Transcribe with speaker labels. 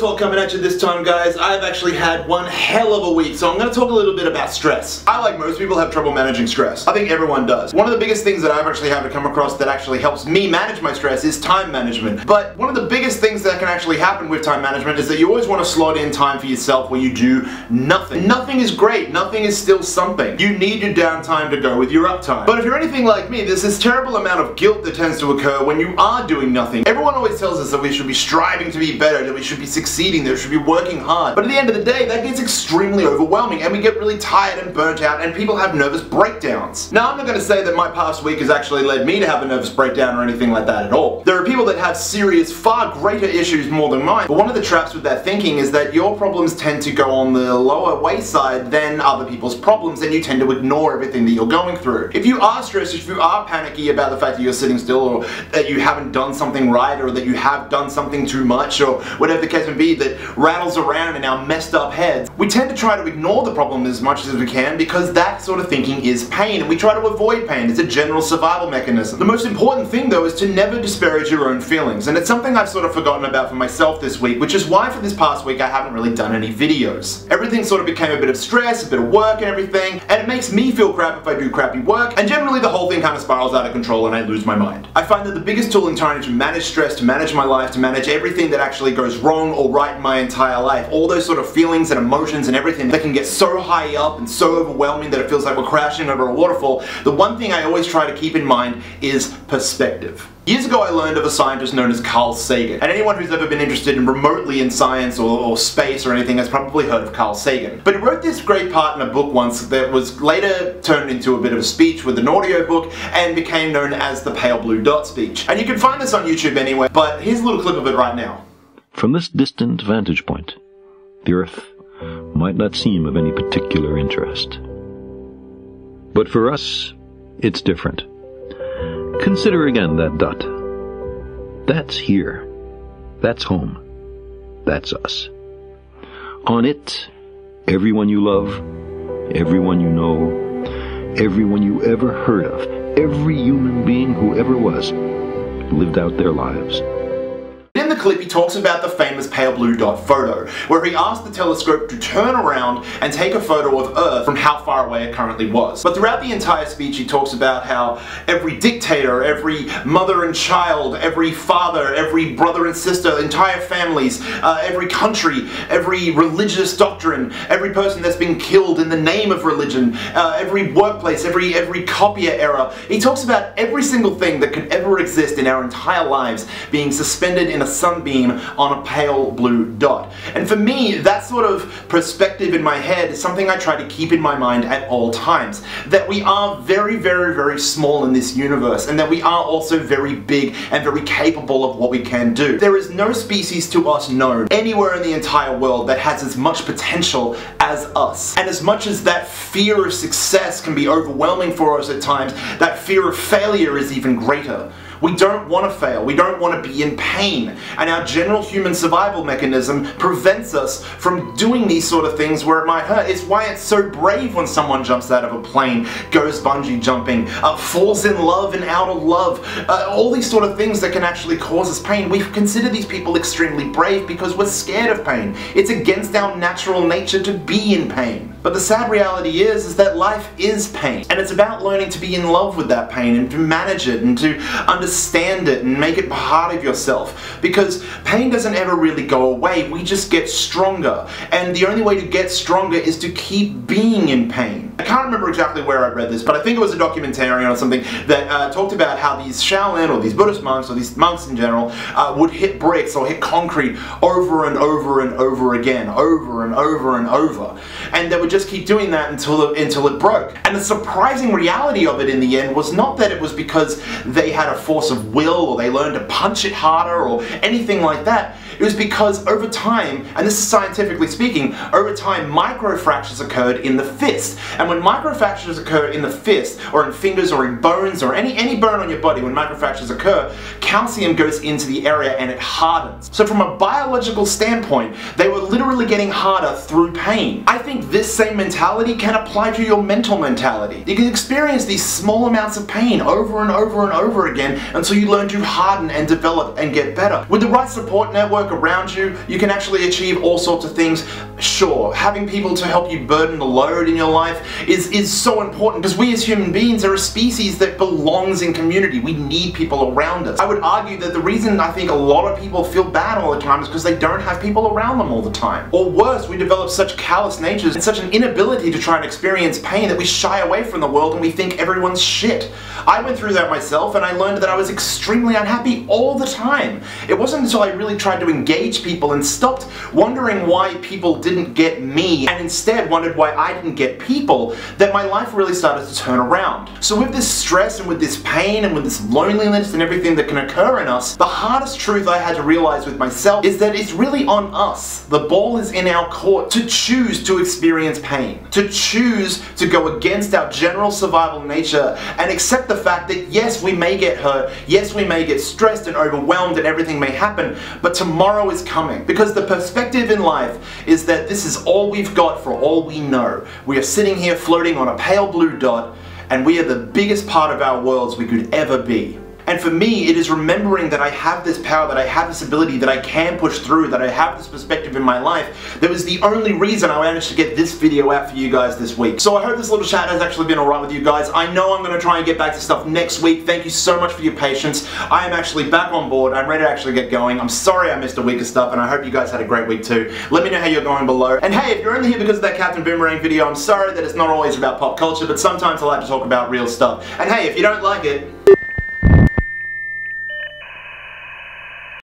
Speaker 1: Talk coming at you this time, guys. I've actually had one hell of a week, so I'm to talk a little bit about stress. I, like most people, have trouble managing stress. I think everyone does. One of the biggest things that I've actually had to come across that actually helps me manage my stress is time management. But one of the biggest things that can actually happen with time management is that you always want to slot in time for yourself where you do nothing. Nothing is great. Nothing is still something. You need your downtime to go with your uptime. But if you're anything like me, there's this terrible amount of guilt that tends to occur when you are doing nothing. Everyone always tells us that we should be striving to be better, that we should be succeeding, that should be working hard. But at the end of the day, that gets extremely overwhelming and we get really tired and burnt out and people have nervous breakdowns. Now, I'm not going to say that my past week has actually led me to have a nervous breakdown or anything like that at all. There are people that have serious, far greater issues more than mine. But one of the traps with that thinking is that your problems tend to go on the lower wayside than other people's problems and you tend to ignore everything that you're going through. If you are stressed, if you are panicky about the fact that you're sitting still or that you haven't done something right or that you have done something too much or whatever the case may be that rattles around in our messed up heads, we tend to try to ignore the problem as much as we can because that sort of thinking is pain and we try to avoid pain. It's a general survival mechanism. The most important thing though is to never disparage your own feelings and it's something I've sort of forgotten about for myself this week which is why for this past week I haven't really done any videos. Everything sort of became a bit of stress, a bit of work and everything and it makes me feel crap if I do crappy work and generally the whole thing kind of spirals out of control and I lose my mind. I find that the biggest tool in trying to manage stress, to manage my life, to manage everything that actually goes wrong or right in my entire life, all those sort of feelings and emotions and everything that can get so high up and so overwhelming that it feels like we're crashing over a waterfall, the one thing I always try to keep in mind is perspective. Years ago I learned of a scientist known as Carl Sagan, and anyone who's ever been interested in remotely in science or, or, space or anything has probably heard of Carl Sagan. But he wrote this great part in a book once that was later turned into a bit of a speech with an audio book and became known as the Pale Blue Dot speech. And you can find this on YouTube anywhere, but here's a little clip of it right now.
Speaker 2: From this distant vantage point, the Earth might not seem of any particular interest. But for us, it's different. Consider again that dot. That's here. That's home. That's us. On it, everyone you love, everyone you know, everyone you ever heard of, every human being who ever was, lived out their lives
Speaker 1: the clip, he talks about the famous pale blue dot photo, where he asked the telescope to turn around and take a photo of Earth from how far away it currently was. But throughout the entire speech, he talks about how every dictator, every mother and child, every father, every brother and sister, entire families, uh, every country, every religious doctrine, every person that's been killed in the name of religion, uh, every workplace, every every copier error. He talks about every single thing that could ever exist in our entire lives being suspended in a sunbeam on a pale blue dot. And for me, that sort of perspective in my head is something I try to keep in my mind at all times. That we are very, very, very small in this universe, and that we are also very big and very capable of what we can do. There is no species to us known anywhere in the entire world that has as much potential as us. And as much as that fear of success can be overwhelming for us at times, that fear of failure is even greater. We don't want to fail. We don't want to be in pain. And our general human survival mechanism prevents us from doing these sort of things where it might hurt. It's why it's so brave when someone jumps out of a plane, goes bungee jumping, uh, falls in love and out of love, uh, all these sort of things that can actually cause us pain. We consider these people extremely brave because we're scared of pain. It's against our natural nature to be in pain. But the sad reality is, is that life is pain. And it's about learning to be in love with that pain and to manage it and to understand it and make it part of yourself. Because pain doesn't ever really go away, we just get stronger. And the only way to get stronger is to keep being in pain. I can't remember exactly where I read this, but I think it was a documentarian or something that uh, talked about how these Shaolin or these Buddhist monks or these monks in general uh, would hit bricks or hit concrete over and over and over again, over and over and over. And they would just keep doing that until it, until it broke. And the surprising reality of it in the end was not that it was because they had a force of will or they learned to punch it harder or anything like that. It was because over time, and this is scientifically speaking, over time microfractures occurred in the fist. And when microfractures occur in the fist, or in fingers, or in bones, or any, any bone on your body, when microfractures occur, calcium goes into the area and it hardens. So from a biological standpoint, they were literally getting harder through pain. I think this same mentality can apply to your mental mentality. You can experience these small amounts of pain over and over and over again until you learn to harden and develop and get better. With the right support network, around you, you can actually achieve all sorts of things. Sure, having people to help you burden the load in your life is, is so important because we as human beings are a species that belongs in community. We need people around us. I would argue that the reason I think a lot of people feel bad all the time is because they don't have people around them all the time. Or worse, we develop such callous natures and such an inability to try and experience pain that we shy away from the world and we think everyone's shit. I went through that myself and I learned that I was extremely unhappy all the time. It wasn't until I really tried to engage people and stopped wondering why people didn't get me and instead wondered why I didn't get people that my life really started to turn around. So with this stress and with this pain and with this loneliness and everything that can occur in us, the hardest truth I had to realize with myself is that it's really on us. The ball is in our court to choose to experience pain, to choose to go against our general survival nature and accept the fact that yes, we may get hurt, yes, we may get stressed and overwhelmed and everything may happen, but tomorrow is coming. Because the perspective in life is that this is all we've got for all we know. We are sitting here floating on a pale blue dot and we are the biggest part of our worlds we could ever be. And for me, it is remembering that I have this power, that I have this ability, that I can push through, that I have this perspective in my life. That was the only reason I managed to get this video out for you guys this week. So I hope this little chat has actually been alright with you guys. I know I'm going to try and get back to stuff next week. Thank you so much for your patience. I am actually back on board. I'm ready to actually get going. I'm sorry I missed a week of stuff, and I hope you guys had a great week too. Let me know how you're going below. And hey, if you're only here because of that Captain Boomerang video, I'm sorry that it's not always about pop culture, but sometimes I like to talk about real stuff. And hey, if you don't like it,